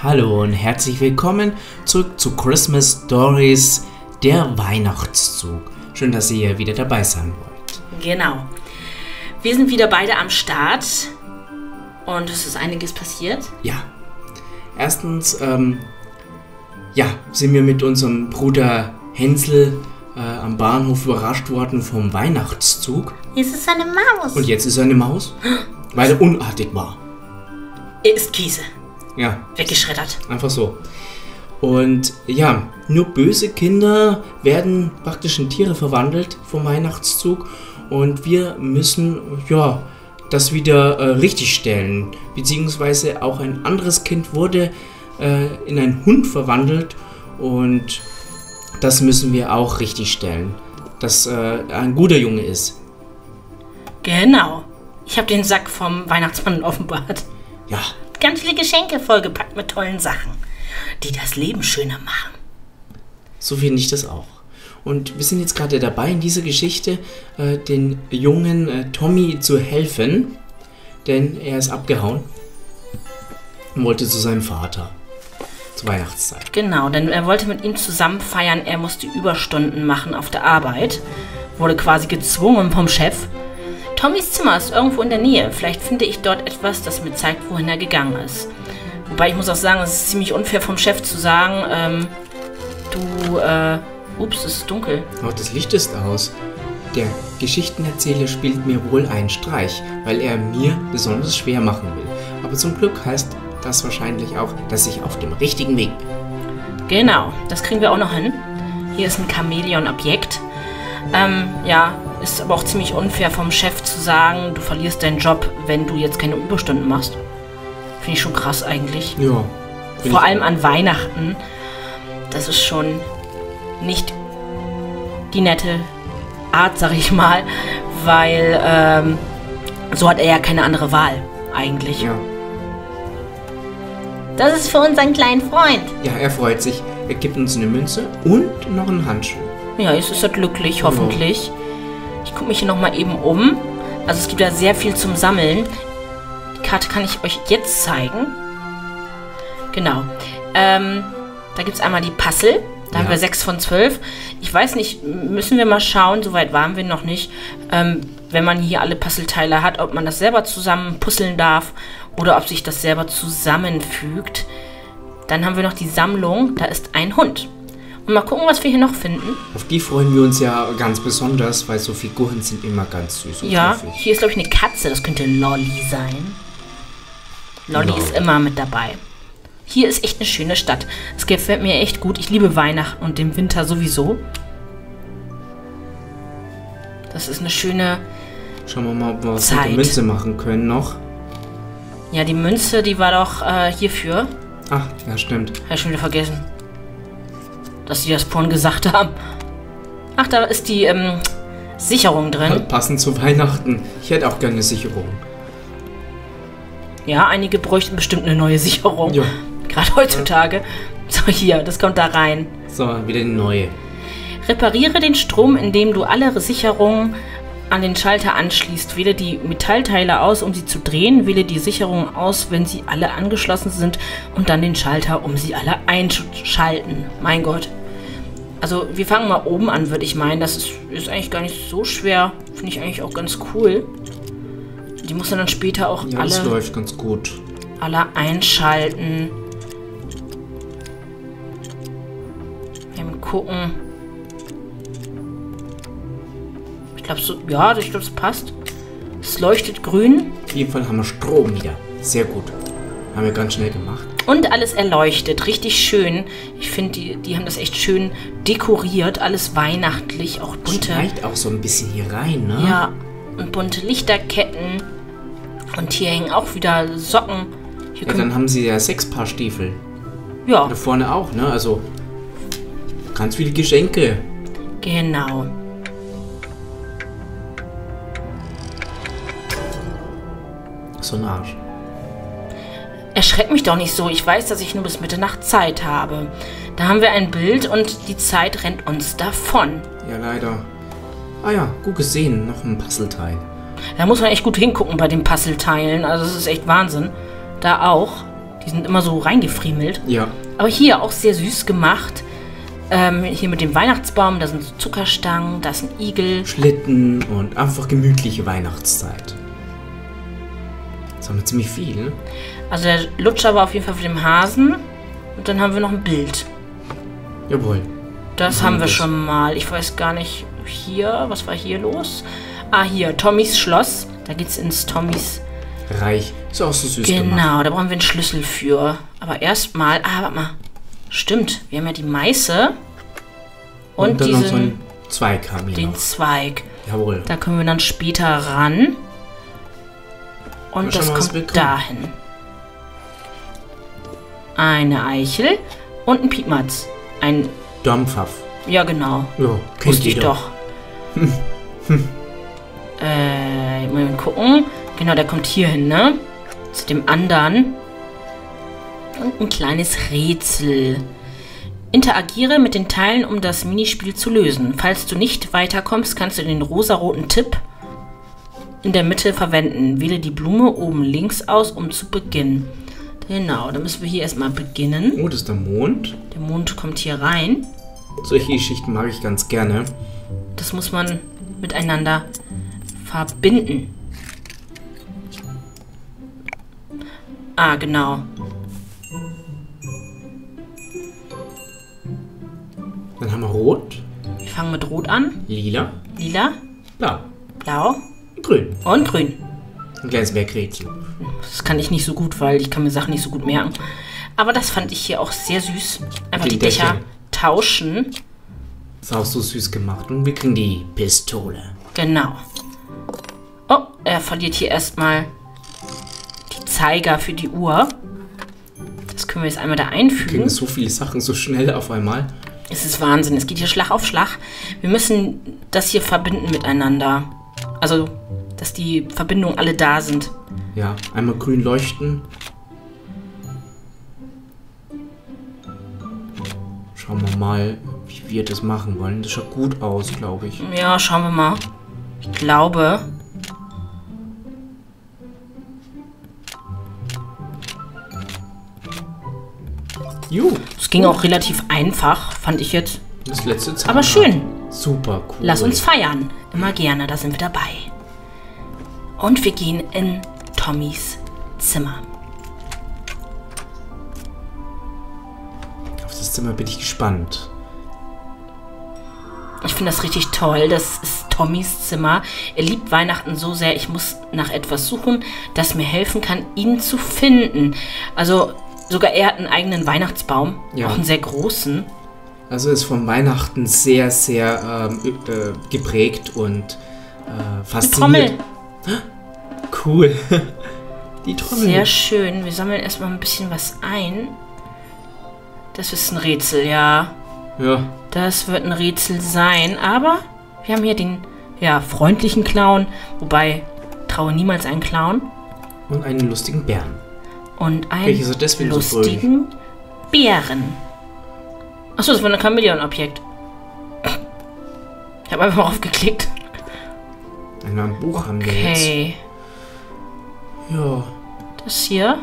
Hallo und herzlich willkommen zurück zu Christmas Stories, der Weihnachtszug. Schön, dass ihr wieder dabei sein wollt. Genau. Wir sind wieder beide am Start und es ist einiges passiert. Ja. Erstens, ähm, ja, sind wir mit unserem Bruder Hänsel äh, am Bahnhof überrascht worden vom Weihnachtszug. Jetzt ist eine Maus. Und jetzt ist er eine Maus, weil er unartig war. er ist Käse. Ja, Weggeschreddert. Einfach so. Und ja, nur böse Kinder werden praktisch in Tiere verwandelt vom Weihnachtszug und wir müssen ja das wieder äh, richtigstellen. Beziehungsweise auch ein anderes Kind wurde äh, in einen Hund verwandelt und das müssen wir auch richtigstellen, dass äh, ein guter Junge ist. Genau. Ich habe den Sack vom Weihnachtsmann offenbart. Ja, Ganz viele Geschenke vollgepackt mit tollen Sachen, die das Leben schöner machen. So finde ich das auch. Und wir sind jetzt gerade dabei, in dieser Geschichte äh, den jungen äh, Tommy zu helfen, denn er ist abgehauen und wollte zu seinem Vater zur Weihnachtszeit. Genau, denn er wollte mit ihm zusammen feiern. Er musste Überstunden machen auf der Arbeit. Wurde quasi gezwungen vom Chef. Tommys Zimmer ist irgendwo in der Nähe. Vielleicht finde ich dort etwas, das mir zeigt, wohin er gegangen ist. Wobei ich muss auch sagen, es ist ziemlich unfair vom Chef zu sagen, ähm, du, äh, ups, es ist dunkel. Auch das Licht ist aus. Der Geschichtenerzähler spielt mir wohl einen Streich, weil er mir besonders schwer machen will. Aber zum Glück heißt das wahrscheinlich auch, dass ich auf dem richtigen Weg bin. Genau, das kriegen wir auch noch hin. Hier ist ein Chamäleon-Objekt. Ähm, ja, ist aber auch ziemlich unfair vom Chef zu sagen, du verlierst deinen Job, wenn du jetzt keine Überstunden machst. Finde ich schon krass eigentlich. Ja. Vor allem an Weihnachten. Das ist schon nicht die nette Art, sag ich mal, weil ähm, so hat er ja keine andere Wahl eigentlich. Ja. Das ist für unseren kleinen Freund. ja, er freut sich. Er gibt uns eine Münze und noch einen Handschuh. Ja, jetzt ist er glücklich, hoffentlich. Ich gucke mich hier nochmal eben um. Also es gibt ja sehr viel zum Sammeln. Die Karte kann ich euch jetzt zeigen. Genau. Ähm, da gibt es einmal die Puzzle. Da haben Ja. wir 6 von 12. Ich weiß nicht, müssen wir mal schauen, soweit waren wir noch nicht. Ähm, wenn man hier alle Puzzleteile hat, ob man das selber zusammen puzzeln darf oder ob sich das selber zusammenfügt. Dann haben wir noch die Sammlung. Da ist ein Hund. Und mal gucken, was wir hier noch finden. Auf die freuen wir uns ja ganz besonders, weil so Figuren sind immer ganz süß und Ja, knuffig. hier ist, glaube ich, eine Katze. Das könnte Lolly sein. Lolly Lolly. ist immer mit dabei. Hier ist echt eine schöne Stadt. Es gefällt mir echt gut. Ich liebe Weihnachten und den Winter sowieso. Das ist eine schöne... Schauen wir mal, ob wir was mit Zeit. der Münze machen können noch. Ja, die Münze, die war doch äh, hierfür. Ach, ja, stimmt. Habe ich schon wieder vergessen. Dass sie das vorhin gesagt haben. Ach, da ist die ähm, Sicherung drin. Passend zu Weihnachten. Ich hätte auch gerne eine Sicherung. Ja, einige bräuchten bestimmt eine neue Sicherung. Ja. Gerade heutzutage. So, hier, das kommt da rein. So, wieder eine neue. Repariere den Strom, indem du alle Sicherungen an den Schalter anschließt. Wähle die Metallteile aus, um sie zu drehen. Wähle die Sicherungen aus, wenn sie alle angeschlossen sind. Und dann den Schalter, um sie alle einzuschalten. Mein Gott. Also, wir fangen mal oben an, würde ich meinen. Das ist, ist eigentlich gar nicht so schwer. Finde ich eigentlich auch ganz cool. Die muss dann später auch Ja, das alle, läuft ganz gut. alle einschalten. Eben gucken. Ich glaube, so, ja, ich glaube, es passt. Es leuchtet grün Auf jeden Fall haben wir Strom wieder. Sehr gut. Haben wir ganz schnell gemacht. Und alles erleuchtet. Richtig schön. Ich finde, die, die haben das echt schön dekoriert. Alles weihnachtlich, auch bunte. Reicht auch so ein bisschen hier rein, ne? Ja, und bunte Lichterketten. Und hier hängen auch wieder Socken. Hier Ja, dann haben sie ja sechs Paar Stiefel. ja, Da vorne auch, ne? Also ganz viele Geschenke. genau. So ein Arsch. Erschreck mich doch nicht so. Ich weiß, dass ich nur bis Mitternacht Zeit habe. Da haben wir ein Bild und die Zeit rennt uns davon. Ja, leider. Ah ja, gut gesehen. Noch ein Puzzleteil. Da muss man echt gut hingucken bei den Puzzleteilen. Also das ist echt Wahnsinn. Da auch. Die sind immer so reingefriemelt. Ja. Aber hier auch sehr süß gemacht. Ähm, hier mit dem Weihnachtsbaum, da sind so Zuckerstangen, da ist ein Igel. Schlitten und einfach gemütliche Weihnachtszeit. Das haben wir ziemlich viel? Also der Lutscher war auf jeden Fall für den Hasen. Und dann haben wir noch ein Bild. Jawohl. Das haben wir das- schon mal. Ich weiß gar nicht, hier, was war hier los? Ah, hier, Tommys Schloss. Da geht's ins Tommys. Reich. Ist auch so süß gemacht. Genau, da brauchen wir einen Schlüssel für. Aber erstmal, ah, warte mal. Stimmt, wir haben ja die Meiße. Und, Und, dann noch so diesen, ein Zweig haben wir den noch. Zweig. Jawohl. Da können wir dann später ran. Und das kommt dahin. Eine Eichel und ein Piepmatz. Ein, Dampfaff. ja genau, Ja, wusste ich jeder. doch. äh, mal gucken. Genau, der kommt hier hin, ne? Zu dem anderen. Und ein kleines Rätsel. Interagiere mit den Teilen, um das Minispiel zu lösen. Falls du nicht weiterkommst, kannst du den rosaroten Tipp in der Mitte verwenden. Wähle die Blume oben links aus, um zu beginnen. Genau, dann müssen wir hier erstmal beginnen. Oh, das ist der Mond. Der Mond kommt hier rein. Solche Geschichten mag ich ganz gerne. Das muss man miteinander verbinden. Ah, genau. Dann haben wir Rot, Wir fangen mit Rot an. Lila, Lila, Blau, Blau. Und Grün. Ein kleines Bergrätsel. Das kann ich nicht so gut, weil ich kann mir Sachen nicht so gut merken. Aber das fand ich hier auch sehr süß. Einfach Den die Dächer tauschen. Ist auch so süß gemacht. Und wir kriegen die Pistole. Genau. Oh, er verliert hier erstmal die Zeiger für die Uhr. Das können wir jetzt einmal da Wir kriegen einfügen. so viele Sachen so schnell auf einmal. Es ist Wahnsinn. Es geht hier Schlag auf Schlag. Wir müssen das hier verbinden miteinander. Also, dass die Verbindungen alle da sind. Ja, einmal grün leuchten. Schauen wir mal, wie wir das machen wollen. Das schaut gut aus, glaube ich. Ja, schauen wir mal. Ich glaube. Jo, Es ging auch relativ einfach, fand ich jetzt. das letzte Zahnrad. Aber schön. Super cool. Lass uns feiern. Immer gerne, da sind wir dabei. Und wir gehen in Tommys Zimmer. Auf das Zimmer bin ich gespannt. Ich finde das richtig toll. Das ist Tommys Zimmer. Er liebt Weihnachten so sehr. Ich muss nach etwas suchen, das mir helfen kann, ihn zu finden. Also sogar er hat einen eigenen Weihnachtsbaum. Ja. Auch einen sehr großen. Also ist von Weihnachten sehr, sehr ähm, äh, geprägt und äh, Eine fasziniert. Trommel. Cool. Die Trommel. Sehr schön. Wir sammeln erstmal ein bisschen was ein. Das ist ein Rätsel, ja. Ja, Das wird ein Rätsel sein, aber wir haben hier den ja, freundlichen Clown, wobei traue niemals einen Clown und einen lustigen Bären. und einen deswegen so lustigen Bären. Achso, das war ein Chamäleon-Objekt. Ich habe einfach mal aufgeklickt. Einmal ein Buch haben wir jetzt. Okay, Ja. das hier.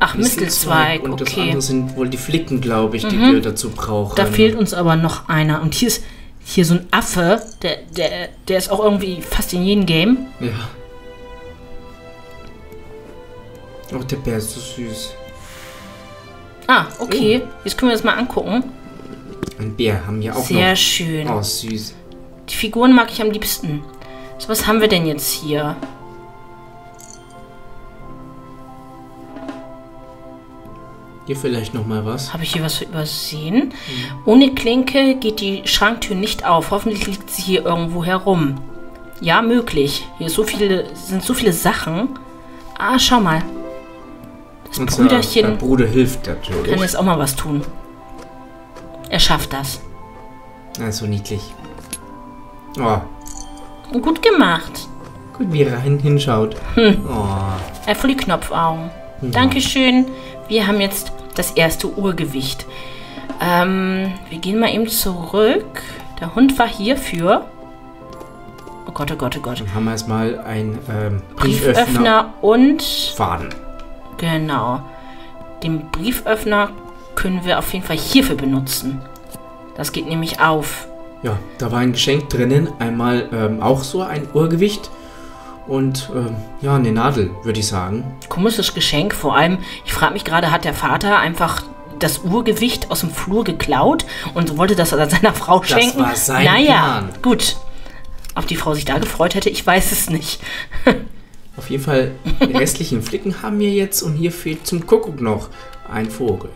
Ach, Mistelzweig, Und das okay. andere sind wohl die Flicken, glaube ich, die Mhm. wir dazu brauchen. Da fehlt uns aber noch einer. Und hier ist hier so ein Affe, der, der, der ist auch irgendwie fast in jedem Game. Ja. Oh, der Bär ist so süß. Ah, okay. Jetzt können wir das mal angucken. Ein Bär haben wir auch Sehr noch. schön. Oh, süß. Die Figuren mag ich am liebsten. So, was haben wir denn jetzt hier? Hier vielleicht noch mal was. Habe ich hier was übersehen? Ohne Klinke geht die Schranktür nicht auf. Hoffentlich liegt sie hier irgendwo herum. Ja, möglich. Hier so viele, sind so viele Sachen. Ah, schau mal. Das Unser Brüderchen äh, Bruder hilft natürlich. kann jetzt auch mal was tun. Er schafft das. Ah, so niedlich. Oh, Gut gemacht. gut, wie er rein hinschaut. Hm. Oh, Er voll die Knopfaugen. Dankeschön. Wir haben jetzt das erste Urgewicht. Ähm, wir gehen mal eben zurück. Der Hund war hierfür. Oh Gott, oh Gott, oh Gott. Dann haben wir erstmal ein ähm, Brieföffner, Brieföffner. und Faden. genau. Den Brieföffner können wir auf jeden Fall hierfür benutzen. Das geht nämlich auf. Ja, da war ein Geschenk drinnen. Einmal ähm, auch so ein Urgewicht. Und ähm, ja, eine Nadel, würde ich sagen. Komisches Geschenk. Vor allem, ich frage mich gerade, hat der Vater einfach das Urgewicht aus dem Flur geklaut und wollte das seiner Frau schenken? war sein naja, Plan. gut. Ob die Frau sich da gefreut hätte, ich weiß es nicht. Auf jeden Fall, die restlichen Flicken haben wir jetzt. Und hier fehlt zum Kuckuck noch ein Vogel.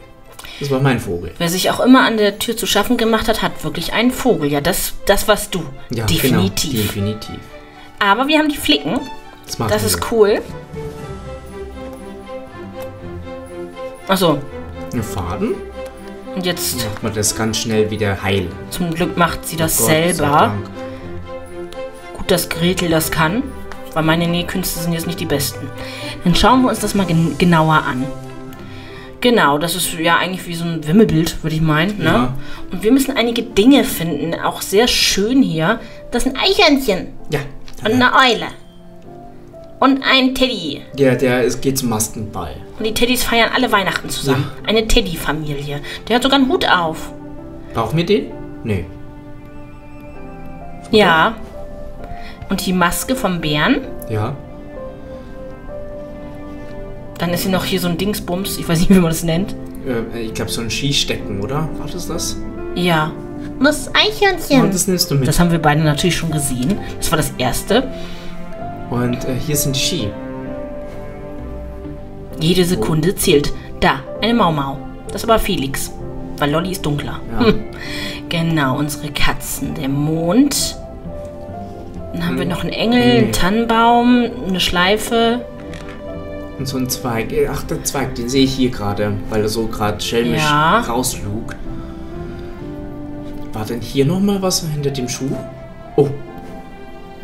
Das war mein Vogel. Wer sich auch immer an der Tür zu schaffen gemacht hat, hat wirklich einen Vogel. Ja, das, das warst du. Ja, Definitiv. Genau, definitiv. Aber wir haben die Flicken. Das, machen Das ist cool. Achso, Ein Faden. und jetzt Macht man das ganz schnell wieder heil. zum Glück macht sie das Gott sei selber. Gut, dass Gretel das kann, weil meine Nähkünste sind jetzt nicht die besten. Dann schauen wir uns das mal gen genauer an. Genau, das ist ja eigentlich wie so ein Wimmelbild, würde ich meinen. Ne? Ja. Und wir müssen einige Dinge finden, auch sehr schön hier. Das ist ein Eichhörnchen Ja. und eine Eule und ein Teddy. Der, der ist, geht zum Maskenball. Und die Teddys feiern alle Weihnachten zusammen. Eine Teddy-Familie. Der hat sogar einen Hut auf. Brauchen wir den? Nee. Ja. Und die Maske vom Bären. Ja. Dann ist hier noch hier so ein Dingsbums. Ich weiß nicht, wie man das nennt. Äh, ich glaube, so ein Skistecken, oder? War das das? Ja. Das Eichhörnchen. Und das nimmst du mit. Das haben wir beide natürlich schon gesehen. Das war das erste. Und äh, hier sind die Ski. Jede Sekunde zählt. Da, eine Maumau. Das ist aber Felix. Weil Lolli ist dunkler. Ja. Hm. Genau, unsere Katzen. Der Mond. Dann haben wir noch einen Engel, Engel. einen Tannenbaum, eine Schleife. Und so ein Zweig. Äh, Ach, der Zweig, den sehe ich hier gerade, weil er so gerade schelmisch Ja. rauslugt. War denn hier nochmal was hinter dem Schuh? Oh.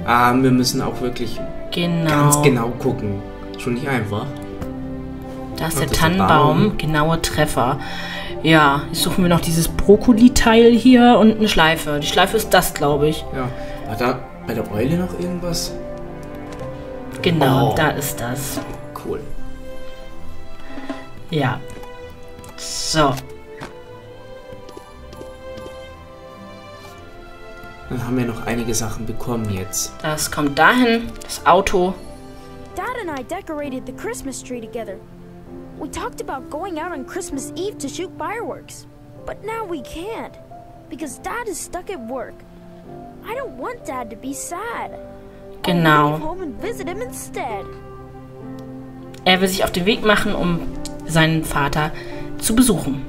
Ah, wir müssen auch wirklich Genau. ganz genau gucken. Schon nicht einfach. Da ist der das ist der Tannenbaum. Baum. Genaue Treffer. Ja, jetzt suchen wir noch dieses Brokkoli-Teil hier und eine Schleife. Die Schleife ist das, glaube ich. Ja. War da bei der Eule noch irgendwas? Genau, Oh. da ist das. Cool. Ja. So. Dann haben wir noch einige Sachen bekommen jetzt. Das kommt dahin. Das Auto. Dad and I decorated the Christmas tree together. We talked about going out on Christmas Eve to shoot fireworks. But now we can't. Because Dad is stuck at work. I don't want Dad to be sad. I'll Genau. home and visit him instead. Er will sich auf den Weg machen, um seinen Vater zu besuchen.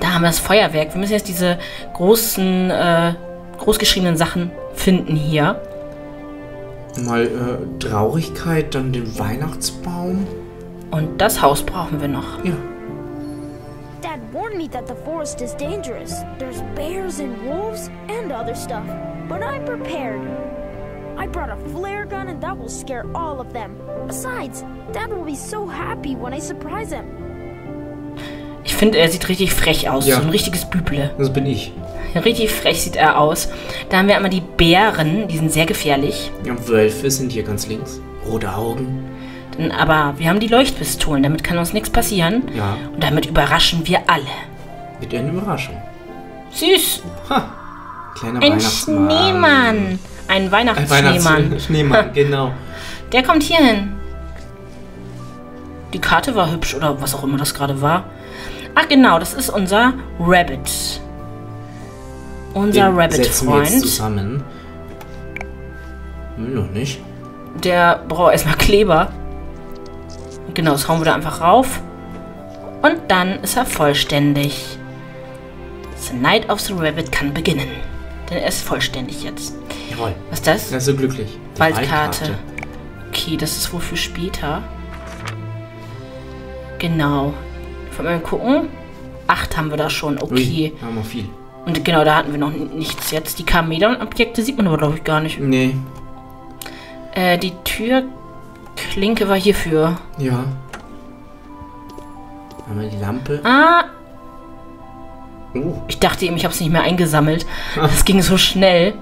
Da haben wir das Feuerwerk. Wir müssen jetzt diese großen, äh, großgeschriebenen Sachen finden hier. Mal äh, Traurigkeit, dann den Weihnachtsbaum. Und das Haus brauchen wir noch. Ja. Dad warned me that the forest is dangerous. There's bears and wolves and other stuff. But I'm prepared. I brought a flare gun and that will scare all of them. Besides, Dad will be so happy when I surprise him. Ich finde, er sieht richtig frech aus. Ja. So ein richtiges Büble. Das bin ich. Richtig frech sieht er aus. Da haben wir einmal die Bären. Die sind sehr gefährlich. Ja, Wölfe sind hier ganz links. Rote Augen. Dann Aber wir haben die Leuchtpistolen. Damit kann uns nichts passieren. Ja, Und damit überraschen wir alle. mit einer Überraschung. Süß. Ha! Kleiner Ein Weihnachtsmann. Schneemann. Ein Weihnachtsschneemann. Weihnachts Schneemann, genau. Der kommt hier hin. Die Karte war hübsch oder was auch immer das gerade war. Ach genau, das ist unser Rabbit. Unser Rabbit-Freund. zusammen. Hm, noch nicht. Der braucht erstmal Kleber. Genau, das hauen wir da einfach rauf. Und dann ist er vollständig. The Night of the Rabbit kann beginnen. Denn er ist vollständig jetzt. Jawohl. Was ist das? Er ist so glücklich. Die Waldkarte. Okay, das ist wohl für später. Genau. Wollen wir mal gucken? Acht haben wir da schon. Okay. Ui, haben wir viel. Und genau, da hatten wir noch nichts jetzt. Die Kameler-Objekte sieht man aber, glaube ich, gar nicht. Nee. Äh, die Türklinke war hierfür. Ja. Haben wir die Lampe. Ah, Oh, ich dachte eben, ich habe es nicht mehr eingesammelt. Das ging so schnell.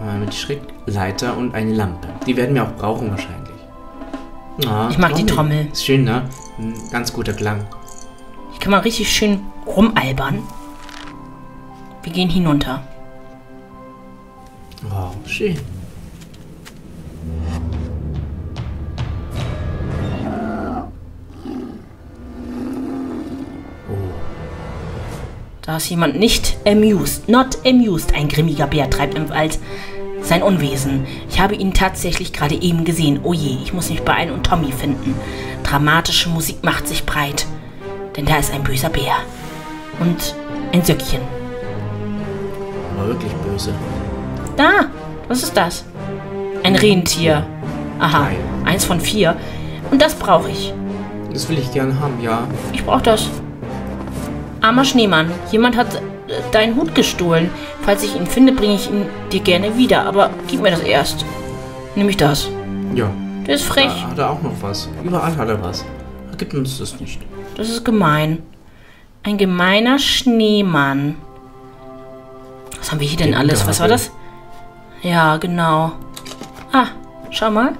Einmal die Schrittleiter und eine Lampe. Die werden wir auch brauchen wahrscheinlich. Ah, Ich mag die Trommel. Ist schön, ne? Ein ganz guter Klang. Hier kann man richtig schön rumalbern. Wir gehen hinunter. Wow, schön. Da ist jemand nicht amused. Not amused. Ein grimmiger Bär treibt im Wald sein Unwesen. Ich habe ihn tatsächlich gerade eben gesehen. Oh je, ich muss mich beeilen und Tommy finden. Dramatische Musik macht sich breit. Denn da ist ein böser Bär. Und ein Söckchen. Aber wirklich böse. Da, was ist das? Ein Rentier. Aha, Nein. eins von vier. Und das brauche ich. Das will ich gerne haben, ja. Ich brauche das. Armer Schneemann, jemand hat äh, deinen Hut gestohlen. Falls ich ihn finde, bringe ich ihn dir gerne wieder. Aber gib mir das erst. Nämlich das. Ja. Der ist frech. Da hat er auch noch was. Überall hat er was. Er gibt uns das nicht. Das ist gemein. Ein gemeiner Schneemann. Was haben wir hier denn Der alles? Was war das? Ja, genau. Ah, schau mal.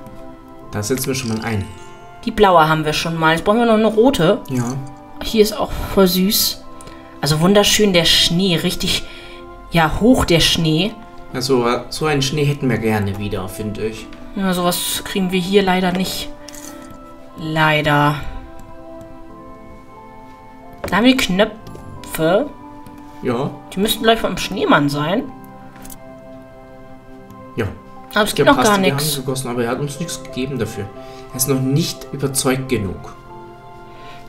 Da setzen wir schon mal ein. Die blaue haben wir schon mal. Jetzt brauchen wir noch eine rote. Ja. Hier ist auch voll süß. Also wunderschön der Schnee. Richtig, ja, hoch der Schnee. Also, so einen Schnee hätten wir gerne wieder, finde ich. Ja, sowas kriegen wir hier leider nicht. Leider. Da haben wir Knöpfe. Ja. Die müssten gleich vom Schneemann sein. Ja. Aber es gibt noch gar nichts. aber er hat uns nichts gegeben dafür. Er ist noch nicht überzeugt genug.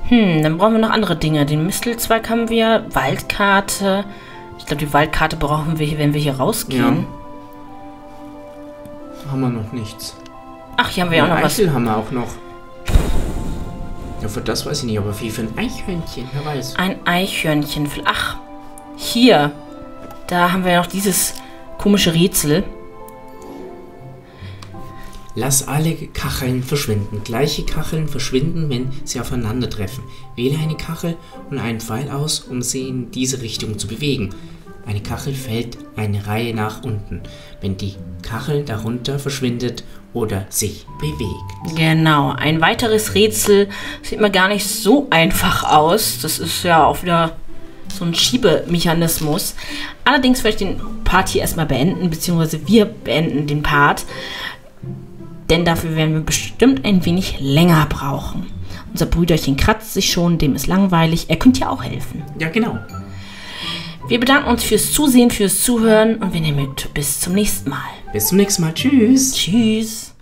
Hm, dann brauchen wir noch andere Dinge. Den Mistelzweig haben wir. Waldkarte. Ich glaube, die Waldkarte brauchen wir, hier, wenn wir hier rausgehen. Haben wir noch nichts. Ach, hier haben wir ja auch noch Ein was. Eichel haben wir auch noch. Ja, für das weiß ich nicht, aber wie für ein Eichhörnchen, wer weiß. Ein Eichhörnchen. Ach, hier. Da haben wir noch dieses komische Rätsel. Lass alle Kacheln verschwinden. Gleiche Kacheln verschwinden, wenn sie aufeinandertreffen. Wähle eine Kachel und einen Pfeil aus, um sie in diese Richtung zu bewegen. Eine Kachel fällt eine Reihe nach unten, wenn die Kachel darunter verschwindet oder sich bewegt. Genau, ein weiteres Rätsel. Sieht mir gar nicht so einfach aus. Das ist ja auch wieder so ein Schiebemechanismus. Allerdings werde ich den Part hier erstmal beenden, beziehungsweise wir beenden den Part. Denn dafür werden wir bestimmt ein wenig länger brauchen. Unser Brüderchen kratzt sich schon, dem ist langweilig. Er könnte ja auch helfen. Ja, genau. Wir bedanken uns fürs Zusehen, fürs Zuhören und wir nehmen mit bis zum nächsten Mal. Bis zum nächsten Mal. Tschüss. Tschüss.